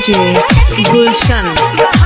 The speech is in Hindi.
डीजे गुलशन।